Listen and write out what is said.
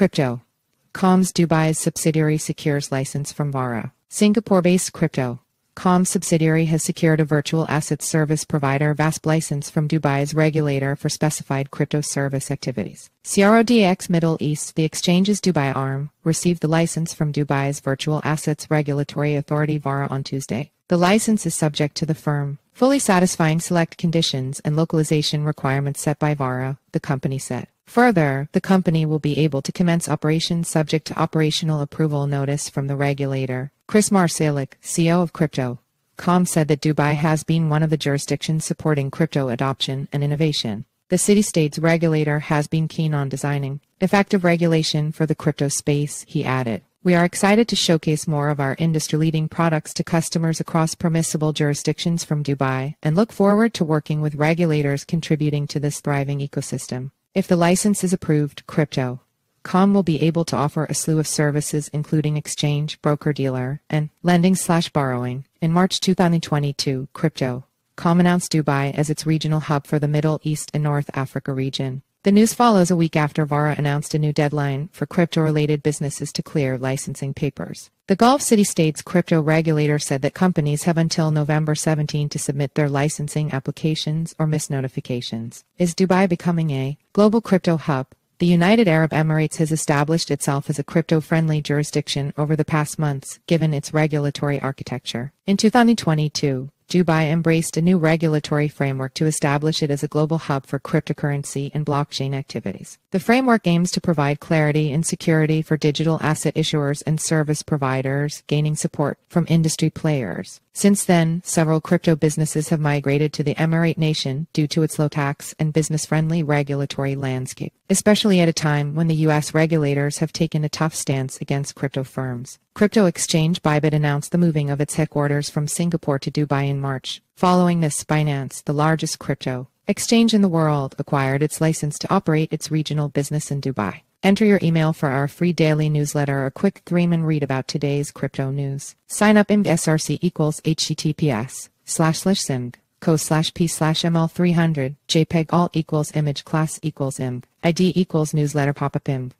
Crypto. Comms Dubai's subsidiary secures license from VARA. Singapore-based Crypto. Comms subsidiary has secured a virtual asset service provider VASP license from Dubai's regulator for specified crypto service activities. CRO DAX Middle East, the exchange's Dubai arm, received the license from Dubai's Virtual Assets Regulatory Authority VARA on Tuesday. The license is subject to the firm, fully satisfying select conditions and localization requirements set by VARA, the company said. Further, the company will be able to commence operations subject to operational approval notice from the regulator. Kris Marszalek, CEO of Crypto. Com said that Dubai has been one of the jurisdictions supporting crypto adoption and innovation. The city-state's regulator has been keen on designing effective regulation for the crypto space, he added. We are excited to showcase more of our industry-leading products to customers across permissible jurisdictions from Dubai and look forward to working with regulators contributing to this thriving ecosystem. If the license is approved, Crypto. Com will be able to offer a slew of services including exchange, broker-dealer, and lending slash borrowing. In March 2022, Crypto. Com announced Dubai as its regional hub for the Middle East and North Africa region. The news follows a week after VARA announced a new deadline for crypto-related businesses to clear licensing papers. The Gulf City State's crypto regulator said that companies have until November 17 to submit their licensing applications or miss notifications. Is Dubai becoming a global crypto hub? The United Arab Emirates has established itself as a crypto-friendly jurisdiction over the past months, given its regulatory architecture. In 2022, Dubai embraced a new regulatory framework to establish it as a global hub for cryptocurrency and blockchain activities. The framework aims to provide clarity and security for digital asset issuers and service providers, gaining support from industry players. Since then, several crypto businesses have migrated to the Emirate nation due to its low tax and business-friendly regulatory landscape, especially at a time when the U.S. regulators have taken a tough stance against crypto firms. Crypto exchange Bybit announced the moving of its headquarters from Singapore to Dubai March. Following this, Binance, the largest crypto exchange in the world, acquired its license to operate its regional business in Dubai. Enter your email for our free daily newsletter or quick and read about today's crypto news. Sign up in SRC equals HTTPS slash slash SIMG co slash p slash ml300 jpeg alt equals image class equals img id equals newsletter pop-up img